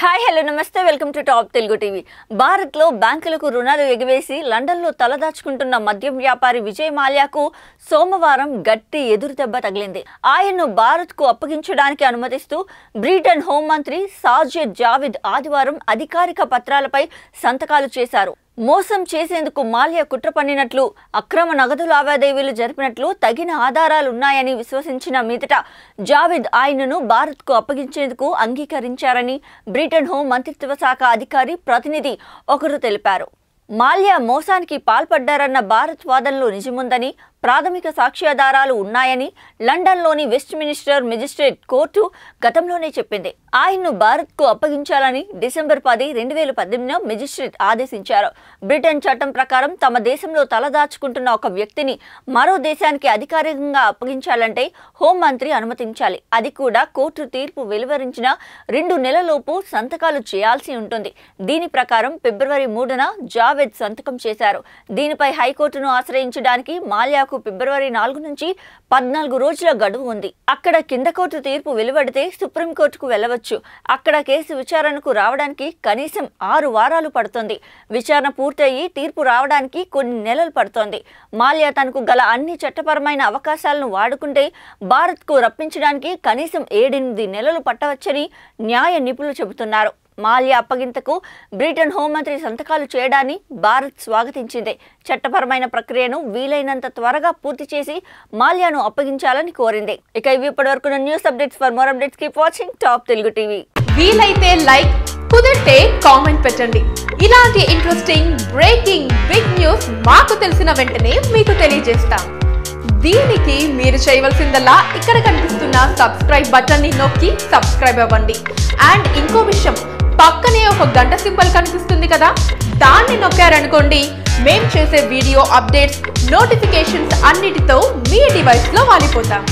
Hi hello నమస్తే welcome to top Telugu TV. భారత్లో బ్యాంకులకు రుణాలు ఎగివేసి లండన్లో తలదాచుకుంటున్న మద్యం వ్యాపారి విజయ్ మాల్యాకు సోమవారం గట్టి ఎదురుదెబ్బ తగిలింది. ఆయన్ను భారత్కు అప్పగించడానికి అనుమతిస్తూ బ్రిటన్ హోంమంత్రి సాజిద్ జావిద్ ఆదివారం అధికారిక పత్రాలపై సంతకాలు చేశారు. మోసం చేసేందుకు మాల్యా కుట్ర పన్నినట్లు అక్రమ నగదు లావాదేవీలు జరిపినట్లు తగిన ఆధారాలున్నాయని విశ్వసించిన మీదట జావేద్ ఆయనను భారత్కు అప్పగించేందుకు అంగీకరించారని బ్రిటన్ హోం మంత్రిత్వ శాఖ అధికారి ప్రతినిధి ఒకరు తెలిపారు. మాల్యా మోసానికి పాల్పడ్డారన్న భారత్ వాదనలో నిజముందని ప్రాథమిక సాక్ష్యాధారాలు ఉన్నాయని లండన్లోని వెస్ట్ మినిస్టర్ మెజిస్ట్రేట్ కోర్టు గతంలోనే చెప్పింది. ఆయన్ను భారత్కు అప్పగించాలని డిసెంబర్ పది రెండు వేల పద్దెనిమిదిన మెజిస్ట్రేట్ ఆదేశించారు. బ్రిటన్ చట్టం ప్రకారం తమ దేశంలో తలదాచుకుంటున్న ఒక వ్యక్తిని మరో దేశానికి అధికారికంగా అప్పగించాలంటే హోంమంత్రి అనుమతించాలి. అది కూడా కోర్టు తీర్పు వెలువరించిన రెండు నెలలలోపు సంతకాలు చేయాల్సి ఉంటుంది. దీని ప్రకారం ఫిబ్రవరి మూడున జావేద్ సంతకం చేశారు. దీనిపై హైకోర్టును ఆశ్రయించడానికి మాల్యా మాల్యాకు ఫిబ్రవరి నాలుగు నుంచి పద్నాలుగు రోజుల గడువు ఉంది. అక్కడ కింద కోర్టు తీర్పు వెలువడితే సుప్రీంకోర్టుకు వెళ్ళవచ్చు అక్కడ కేసు విచారణకు రావడానికి కనీసం ఆరు వారాలు పడుతుంది. విచారణ పూర్తయి తీర్పు రావడానికి కొన్ని నెలలు పడుతోంది. మాల్యా తనకు గల అన్ని చట్టపరమైన అవకాశాలను వాడుకుంటే భారత్కు రప్పించడానికి కనీసం ఏడెనిమిది నెలలు పట్టవచ్చని న్యాయ నిపుణులు చెబుతున్నారు. మాల్యా అప్పగింతకు బ్రిటన్ హోంమంత్రి సంతకాలు చేయడాన్ని భారత్ స్వాగతించింది. చట్టపరమైన ప్రక్రియను వీలైనంత త్వరగా పూర్తి చేసి మాల్యాను అప్పగించాలని కోరింది. ఇక ఇవి ఇప్పటివరకు news updates. For more updates keep watching top Telugu TV వీలైతే లైక్ కుదిరితే కామెంట్ పెట్టండి. ఇలాంటి ఇంట్రెస్టింగ్ బ్రేకింగ్ బిగ్ న్యూస్ మాకు తెలిసిన వెంటనే మీకు తెలియజేస్తాం. దీనికి మీరు చేయవలసిందల్లా ఇక్కడ కనిపిస్తున్న సబ్స్క్రైబ్ బటన్ని నొక్కి సబ్స్క్రైబ్ అవ్వండి. అండ్ ఇంకో విషయం పక్కనే ఒక గంట సింబల్ కనిపిస్తుంది కదా? దాన్ని నొక్కారనుకోండి మేం చేసే వీడియో అప్డేట్స్ నోటిఫికేషన్స్ అన్నిటితో మీ డివైస్లో వాలిపోతాం.